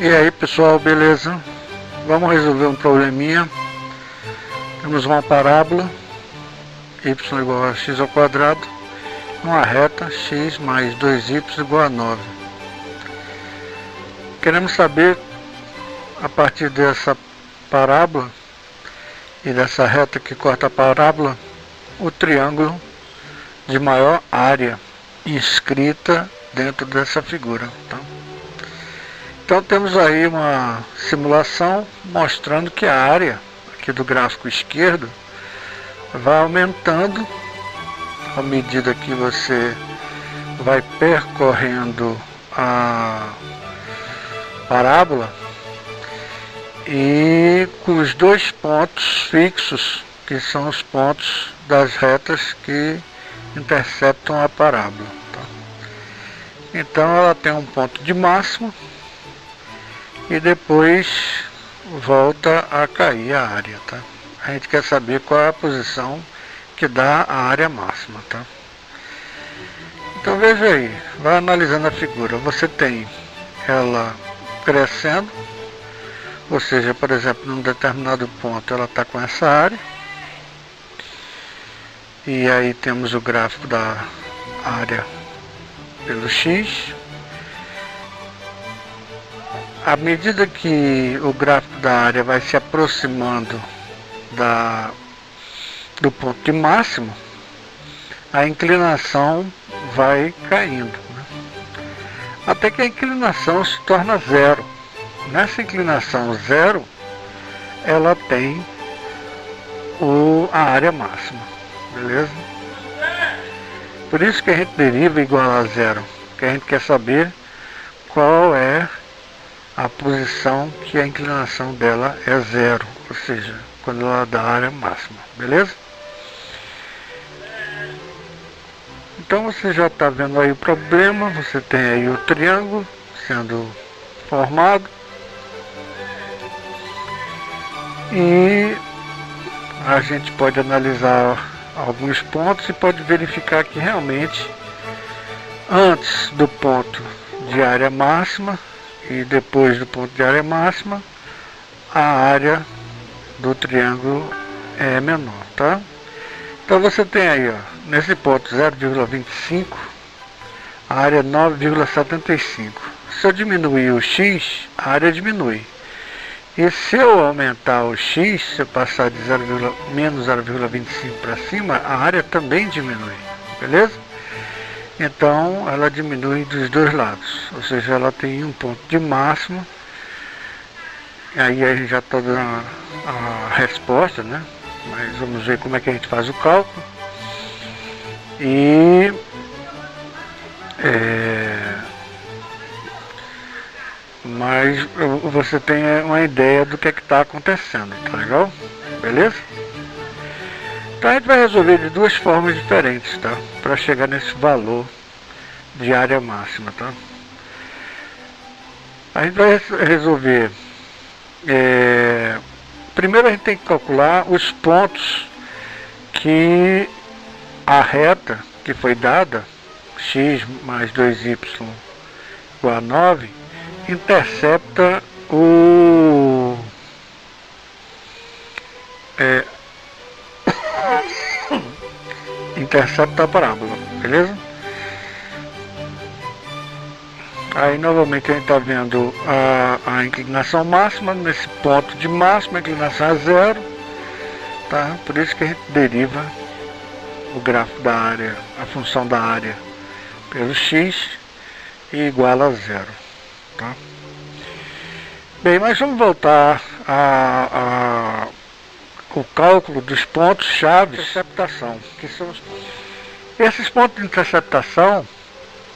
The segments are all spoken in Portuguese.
E aí pessoal, beleza? Vamos resolver um probleminha. Temos uma parábola y igual a x ao quadrado, uma reta x mais 2y igual a 9. Queremos saber a partir dessa parábola e dessa reta que corta a parábola o triângulo de maior área inscrita dentro dessa figura. Tá? Então temos aí uma simulação mostrando que a área aqui do gráfico esquerdo vai aumentando à medida que você vai percorrendo a parábola e com os dois pontos fixos que são os pontos das retas que interceptam a parábola. Tá? Então ela tem um ponto de máximo e depois volta a cair a área, tá? A gente quer saber qual é a posição que dá a área máxima, tá? Então veja aí, vai analisando a figura. Você tem ela crescendo, ou seja, por exemplo, num determinado ponto ela está com essa área. E aí temos o gráfico da área pelo x, à medida que o gráfico da área vai se aproximando da, do ponto de máximo, a inclinação vai caindo. Né? Até que a inclinação se torna zero. Nessa inclinação zero, ela tem o, a área máxima. Beleza? Por isso que a gente deriva igual a zero. Que a gente quer saber qual é a posição que a inclinação dela é zero, ou seja, quando ela dá a área máxima, beleza? Então você já está vendo aí o problema, você tem aí o triângulo sendo formado e a gente pode analisar alguns pontos e pode verificar que realmente antes do ponto de área máxima e depois do ponto de área máxima, a área do triângulo é menor, tá? Então você tem aí, ó, nesse ponto 0,25, a área 9,75. Se eu diminuir o x, a área diminui. E se eu aumentar o x, se eu passar de 0, menos 0,25 para cima, a área também diminui, beleza? Então ela diminui dos dois lados, ou seja, ela tem um ponto de máximo. Aí a gente já está dando a, a resposta, né? Mas vamos ver como é que a gente faz o cálculo. E é, mas você tem uma ideia do que é está acontecendo, tá legal? Beleza? Então a gente vai resolver de duas formas diferentes, tá? Para chegar nesse valor de área máxima, tá? A gente vai resolver. É, primeiro a gente tem que calcular os pontos que a reta que foi dada, x mais 2y igual a 9, intercepta o intercepta a parábola, beleza? Aí novamente a gente está vendo a, a, inclinação máxima, nesse ponto de máxima a inclinação é zero, tá? por isso que a gente deriva o gráfico da área, a função da área pelo x e igual a zero. Tá? Bem, mas vamos voltar a, a o cálculo dos pontos chave de interceptação. Que são os... Esses pontos de interceptação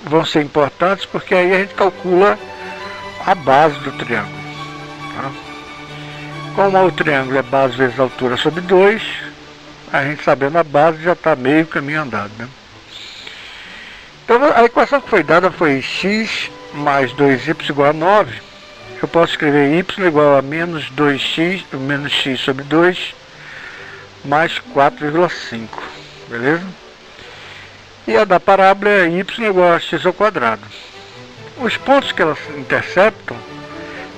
vão ser importantes porque aí a gente calcula a base do triângulo. Tá? Como o triângulo é base vezes altura sobre 2, a gente sabendo a base já está meio caminho andado. Né? Então a equação que foi dada foi x mais 2y igual a 9. Eu posso escrever y igual a menos 2x, menos x sobre 2 mais 4,5, beleza? E a da parábola é y igual a x ao quadrado. Os pontos que elas interceptam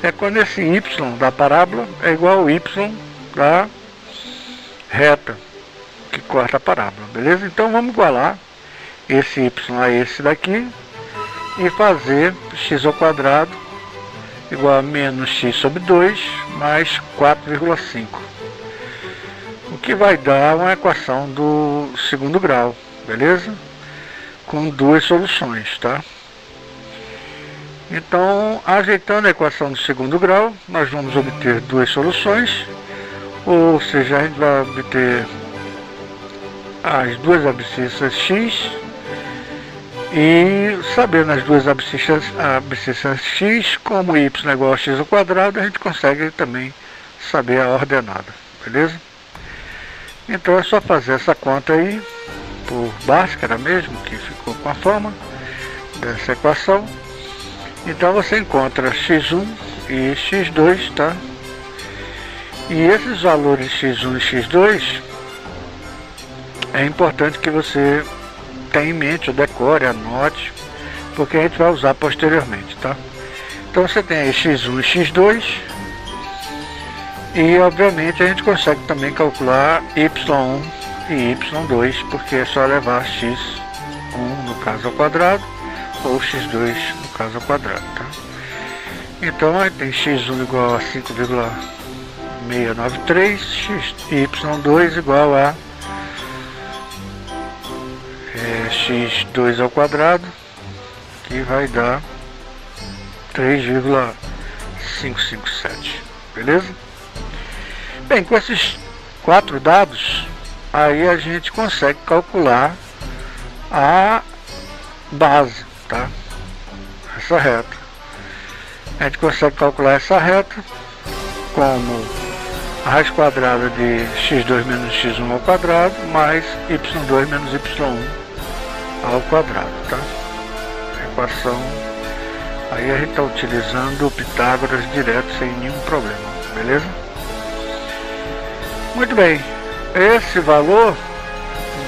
é quando esse y da parábola é igual ao y da reta que corta a parábola, beleza? Então vamos igualar esse y a esse daqui e fazer x ao quadrado igual a menos x sobre 2 mais 4,5 o que vai dar uma equação do segundo grau, beleza? Com duas soluções, tá? Então, ajeitando a equação do segundo grau, nós vamos obter duas soluções, ou seja, a gente vai obter as duas abscissas x e sabendo as duas abscissas, abscissas x, como y é igual a x ao quadrado, a gente consegue também saber a ordenada, beleza? Então é só fazer essa conta aí, por Bhaskara mesmo, que ficou com a forma dessa equação. Então você encontra x1 e x2, tá? E esses valores x1 e x2 é importante que você tenha em mente, decore, anote, porque a gente vai usar posteriormente, tá? Então você tem aí x1 e x2 e obviamente a gente consegue também calcular y1 e y2 porque é só levar x1 no caso ao quadrado ou x2 no caso ao quadrado. Tá? Então aí tem x1 igual a 5,693, y2 igual a é, x2 ao quadrado, que vai dar 3,557, beleza? Bem, com esses quatro dados, aí a gente consegue calcular a base tá? Essa reta. A gente consegue calcular essa reta como a raiz quadrada de x2 menos x1 ao quadrado mais y2 menos y1 ao quadrado, tá? A equação aí a gente está utilizando o Pitágoras direto sem nenhum problema, beleza? Muito bem, esse valor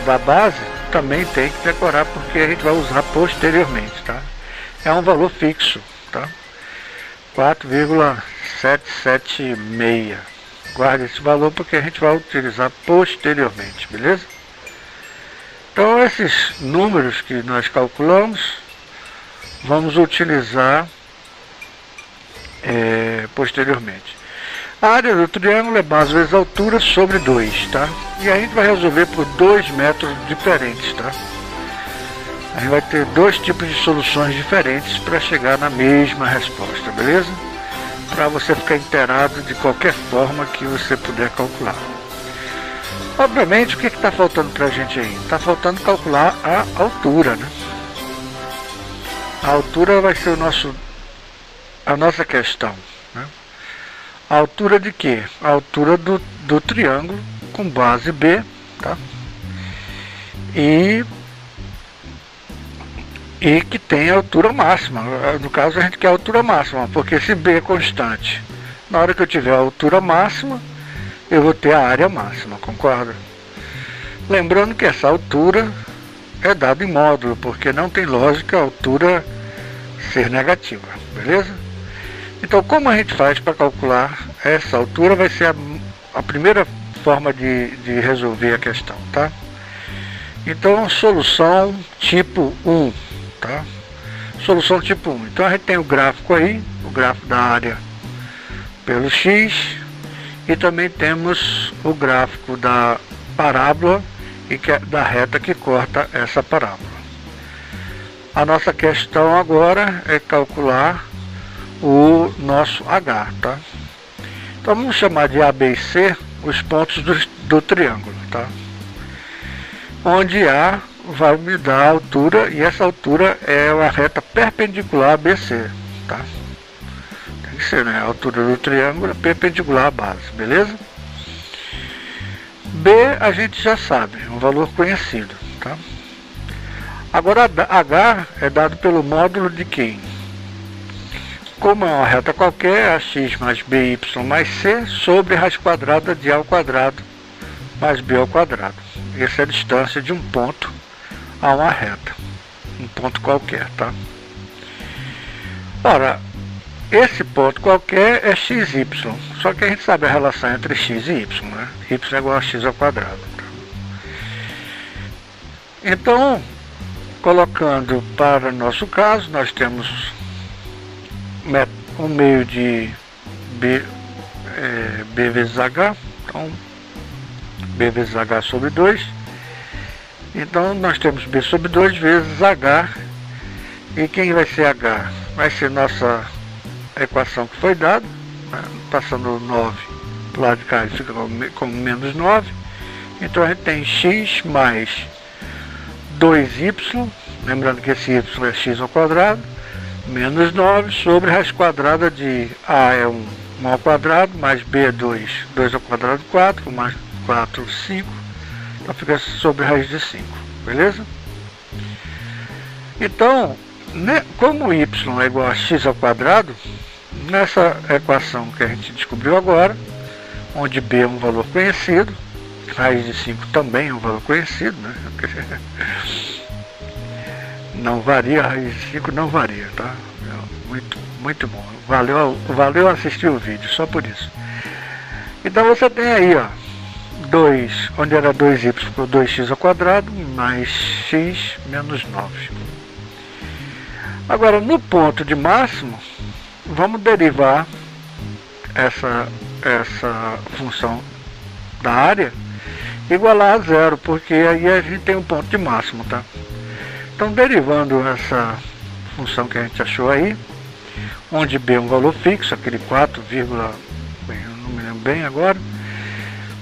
da base também tem que decorar porque a gente vai usar posteriormente, tá? É um valor fixo, tá? 4,776. Guarde esse valor porque a gente vai utilizar posteriormente, beleza? Então esses números que nós calculamos, vamos utilizar é, posteriormente. A área do triângulo é base vezes altura sobre 2, tá? E a gente vai resolver por dois métodos diferentes, tá? A gente vai ter dois tipos de soluções diferentes para chegar na mesma resposta, beleza? Para você ficar inteirado de qualquer forma que você puder calcular. Obviamente, o que está faltando para a gente aí? Está faltando calcular a altura, né? A altura vai ser o nosso, a nossa questão? A altura de quê? A altura do, do triângulo com base B, tá? E, e que tem a altura máxima. No caso a gente quer a altura máxima, porque se B é constante, na hora que eu tiver a altura máxima, eu vou ter a área máxima, concorda? Lembrando que essa altura é dada em módulo, porque não tem lógica a altura ser negativa, beleza? Então, como a gente faz para calcular essa altura, vai ser a, a primeira forma de, de, resolver a questão, tá? Então, solução tipo 1, tá? Solução tipo 1. Então, a gente tem o gráfico aí, o gráfico da área pelo x, e também temos o gráfico da parábola e que é da reta que corta essa parábola. A nossa questão agora é calcular o nosso H, tá? Então vamos chamar de A, B e C os pontos do, do triângulo, tá? Onde A vai me dar a altura e essa altura é a reta perpendicular a BC, tá? Tem que ser, né? A altura do triângulo é perpendicular à base, beleza? B a gente já sabe, um valor conhecido, tá? Agora H é dado pelo módulo de quem? Como é uma reta qualquer, a x mais by mais c sobre raiz quadrada de a ao quadrado mais b ao quadrado. Essa é a distância de um ponto a uma reta. Um ponto qualquer, tá? Ora, esse ponto qualquer é xy, só que a gente sabe a relação entre x e y, né? y é igual a x ao quadrado. Então, colocando para nosso caso, nós temos um meio de b, é, b vezes h, então b vezes h sobre 2. Então nós temos b sobre 2 vezes h, e quem vai ser h? Vai ser nossa equação que foi dada, né? passando 9 para o lado de cá, fica como menos 9. Então a gente tem x mais 2y, lembrando que esse y é x ao quadrado, menos 9 sobre raiz quadrada de a é 1, 1 ao quadrado, mais b é 2, 2 ao quadrado 4, mais 4, 5, então fica sobre raiz de 5, beleza? Então, né, como y é igual a x ao quadrado, nessa equação que a gente descobriu agora, onde b é um valor conhecido, raiz de 5 também é um valor conhecido, né? Não varia, raiz de 5 não varia, tá? Muito, muito bom. Valeu, valeu assistir o vídeo, só por isso. Então você tem aí, ó, 2, onde era 2y por 2x ao quadrado, mais x menos 9. Agora, no ponto de máximo, vamos derivar essa, essa função da área igualar a zero, porque aí a gente tem um ponto de máximo, tá? Então, derivando essa função que a gente achou aí, onde b é um valor fixo, aquele 4, bem, não me lembro bem agora,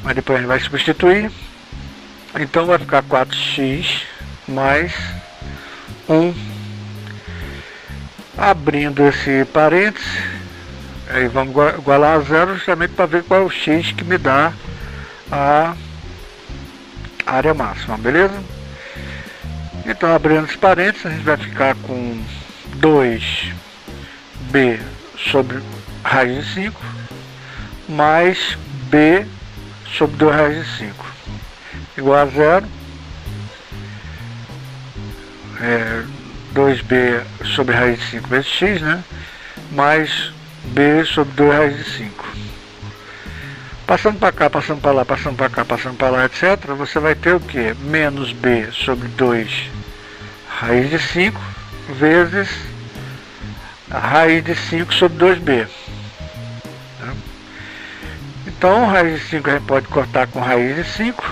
mas depois a gente vai substituir. Então vai ficar 4x mais 1. Abrindo esse parênteses, aí vamos igualar a zero justamente para ver qual é o x que me dá a área máxima, beleza? Então abrindo esse parênteses, a gente vai ficar com 2b sobre raiz de 5 mais b sobre 2 raiz de 5 igual a zero. É, 2b sobre raiz de 5 vezes x, né? Mais b sobre 2 raiz de 5. Passando para cá, passando para lá, passando para cá, passando para lá, etc., você vai ter o que? Menos b sobre 2 raiz de 5 vezes a raiz de 5 sobre 2b. Então, raiz de 5 a gente pode cortar com raiz de 5.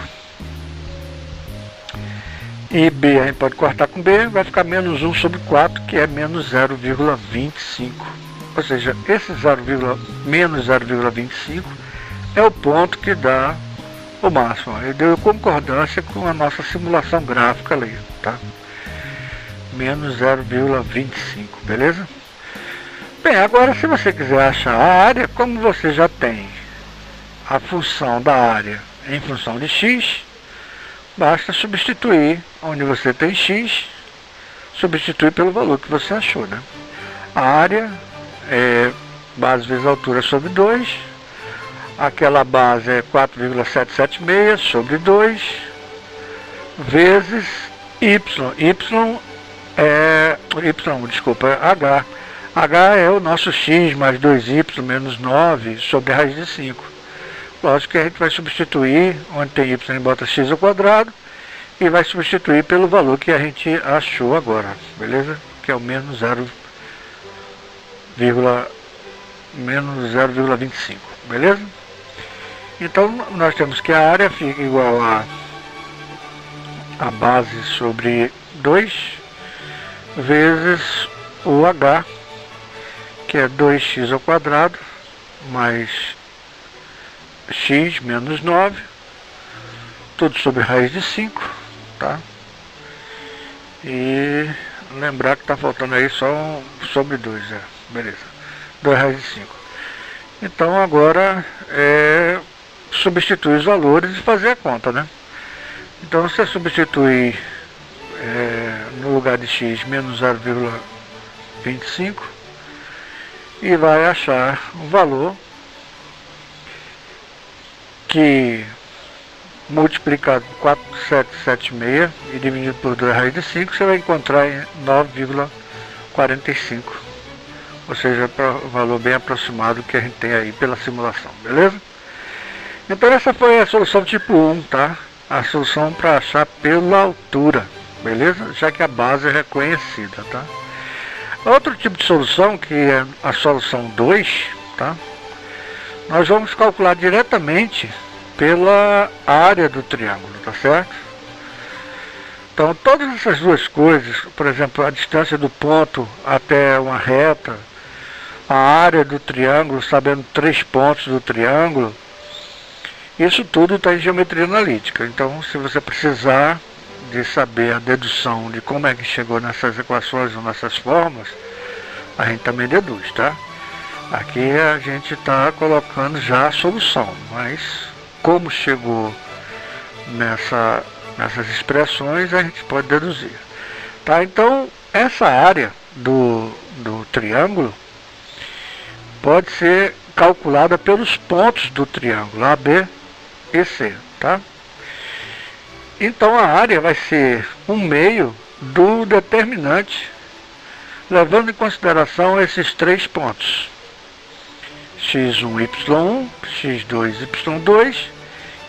E B a gente pode cortar com B, vai ficar menos 1 sobre 4, que é menos 0,25. Ou seja, esse 0, menos 0,25 é o ponto que dá o máximo. Ele deu concordância com a nossa simulação gráfica ali, tá? Menos 0,25, beleza? Bem, agora se você quiser achar a área, como você já tem a função da área em função de x, basta substituir onde você tem x, substituir pelo valor que você achou. Né? A área é base vezes altura sobre 2, aquela base é 4,776 sobre 2, vezes y. y é, y, desculpa, é h. h é o nosso x mais 2y menos 9 sobre a raiz de 5. Lógico que a gente vai substituir, onde tem y, bota x ao quadrado, e vai substituir pelo valor que a gente achou agora, beleza? Que é o menos 0, menos 0,25, beleza? Então nós temos que a área fica igual a a base sobre 2 vezes o h, que é 2x ao quadrado, mais x menos 9, tudo sobre raiz de 5, tá? E lembrar que está faltando aí só sobre 2, é, beleza, 2 raiz de 5. Então agora é substituir os valores e fazer a conta, né? Então você substituir é, no lugar de x menos 0,25 e vai achar o valor que multiplicado por 4776 e dividido por 2 raiz de 5, você vai encontrar em 9,45 ou seja, o valor bem aproximado que a gente tem aí pela simulação, beleza? Então essa foi a solução tipo 1, tá? A solução para achar pela altura, beleza? Já que a base é reconhecida, tá? Outro tipo de solução, que é a solução 2, tá? Nós vamos calcular diretamente pela área do triângulo, tá certo? Então todas essas duas coisas, por exemplo, a distância do ponto até uma reta, a área do triângulo, sabendo três pontos do triângulo, isso tudo está em geometria analítica. Então se você precisar de saber a dedução de como é que chegou nessas equações ou nessas formas, a gente também deduz, tá? Aqui a gente está colocando já a solução, mas como chegou nessa nessas expressões a gente pode deduzir. Tá? Então, essa área do, do triângulo pode ser calculada pelos pontos do triângulo AB e C. Tá? Então, a área vai ser um meio do determinante, levando em consideração esses três pontos. x1, y1, x2, y2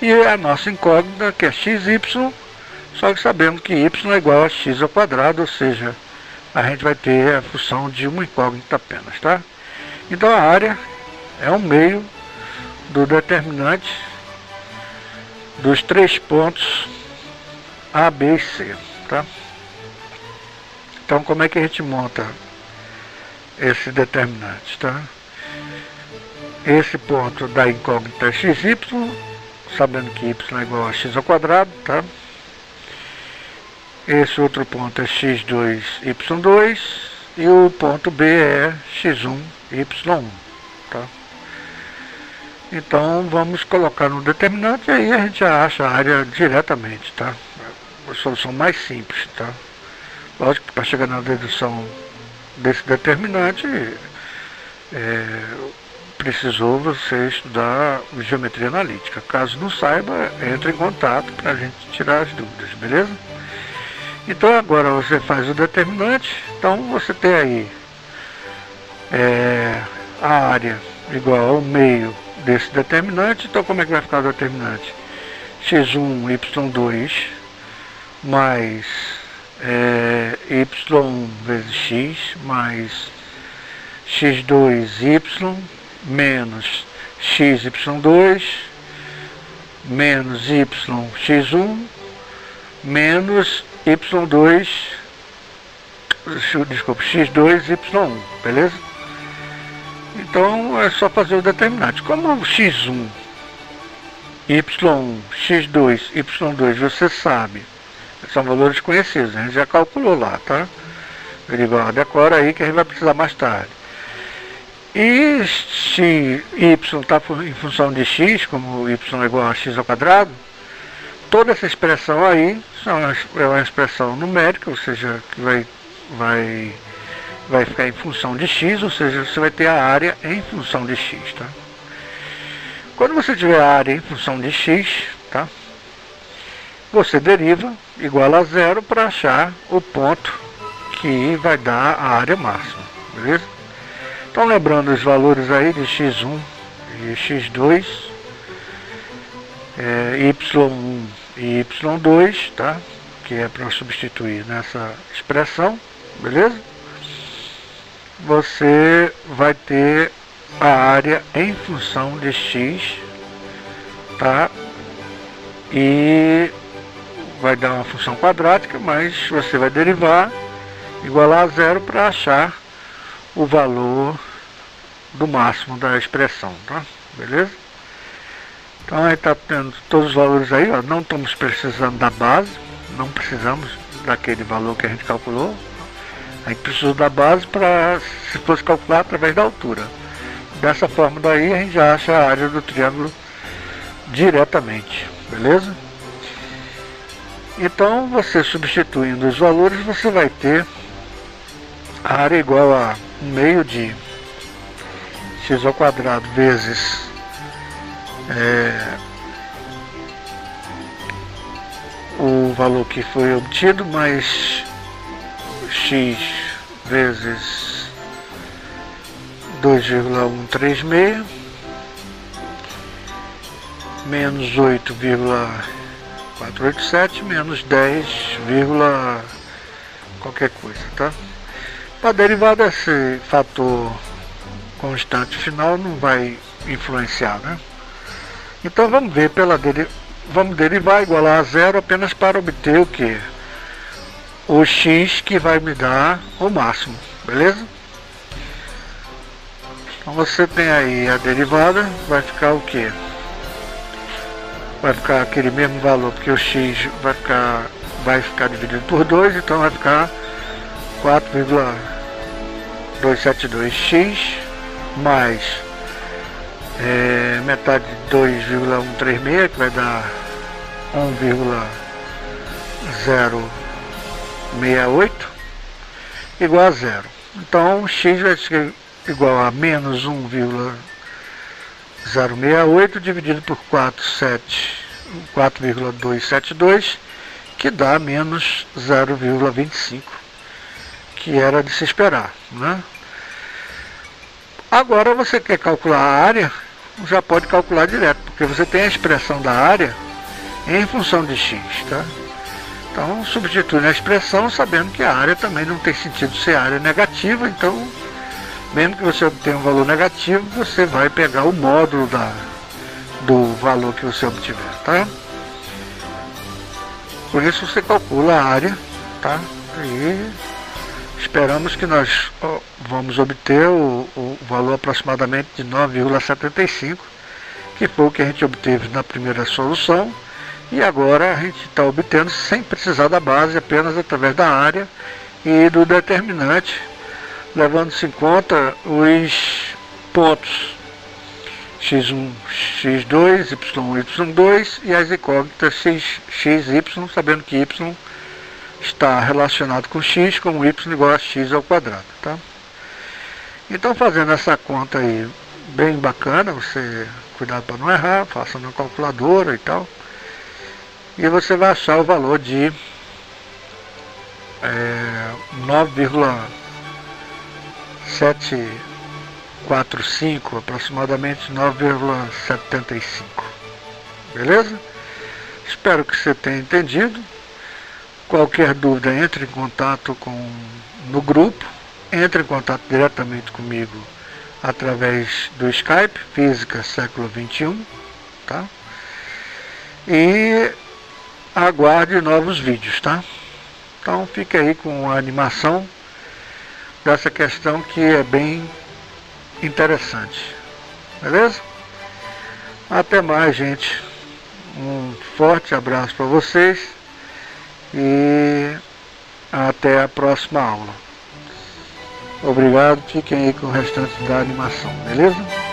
e a nossa incógnita que é xy, só que sabemos que y é igual a x ao quadrado, ou seja, a gente vai ter a função de uma incógnita apenas, tá? Então a área é um meio do determinante dos três pontos A, B e C, tá? Então como é que a gente monta esse determinante, tá? Esse ponto da incógnita xy sabendo que y é igual a x ao quadrado, tá? Esse outro ponto é x2, y2 e o ponto B é x1, y1, tá? Então vamos colocar no determinante e aí a gente acha a área diretamente, tá? A solução mais simples, tá? Lógico que para chegar na dedução desse determinante, é, precisou você estudar geometria analítica. Caso não saiba, entre em contato para a gente tirar as dúvidas, beleza? Então agora você faz o determinante, então você tem aí é, a área igual ao meio desse determinante, então como é que vai ficar o determinante? x1, y2 mais é, y vezes x mais x2y menos xy2 menos yx1 menos y2 desculpa, x2 y1, beleza? Então é só fazer o determinante. Como x1, y1, x2, y2 você sabe, são valores conhecidos, a gente já calculou lá, tá? Ele decora aí que a gente vai precisar mais tarde. E se y está em função de x, como y é igual a x ao quadrado, toda essa expressão aí é uma expressão numérica, ou seja, que vai, vai, vai ficar em função de x, ou seja, você vai ter a área em função de x. Tá? Quando você tiver a área em função de x, tá? você deriva igual a zero para achar o ponto que vai dar a área máxima, beleza? Então lembrando os valores aí de x1 e x2, é, y1 e y2, tá? Que é para substituir nessa expressão, beleza? Você vai ter a área em função de x, tá? E vai dar uma função quadrática, mas você vai derivar igualar a zero para achar o valor do máximo da expressão, tá? Beleza? Então aí está tendo todos os valores aí, ó. não estamos precisando da base, não precisamos daquele valor que a gente calculou. A gente precisa da base para, se fosse calcular através da altura. Dessa forma daí a gente já acha a área do triângulo diretamente, beleza? Então você substituindo os valores, você vai ter a área igual a meio de x ao quadrado vezes é, o valor que foi obtido mais x vezes 2,136 menos 8,487 menos 10, qualquer coisa, tá? A derivada esse fator constante final não vai influenciar, né? Então vamos ver pela deri vamos derivar igualar a zero apenas para obter o que? O x que vai me dar o máximo, beleza? Então você tem aí a derivada, vai ficar o que? Vai ficar aquele mesmo valor, porque o x vai ficar, vai ficar dividido por 2, então vai ficar 4,272x mais é, metade de 2,136, que vai dar 1,068, igual a zero. Então, x vai ser igual a menos 1,068 dividido por 4,272, que dá menos 0,25, que era de se esperar. Né? Agora você quer calcular a área, já pode calcular direto, porque você tem a expressão da área em função de x. Tá? Então substitui na expressão sabendo que a área também não tem sentido ser área negativa, então mesmo que você obtenha um valor negativo, você vai pegar o módulo da, do valor que você obtiver, tá? Por isso você calcula a área, tá? E esperamos que nós vamos obter o, o valor aproximadamente de 9,75, que foi o que a gente obteve na primeira solução, e agora a gente está obtendo sem precisar da base, apenas através da área e do determinante levando-se em conta os pontos x1, x2, y1, y2 e as incógnitas x, x, y, sabendo que y está relacionado com x, com y igual a x ao quadrado. Tá? Então fazendo essa conta aí bem bacana, você cuidado para não errar, faça na calculadora e tal, e você vai achar o valor de é, 9, 745, aproximadamente 9,75. Beleza? Espero que você tenha entendido. Qualquer dúvida, entre em contato com, no grupo, entre em contato diretamente comigo através do Skype, Física Século XXI, tá? E aguarde novos vídeos, tá? Então fique aí com a animação dessa questão que é bem interessante. Beleza? Até mais, gente. Um forte abraço para vocês e até a próxima aula. Obrigado, fiquem aí com o restante da animação, beleza?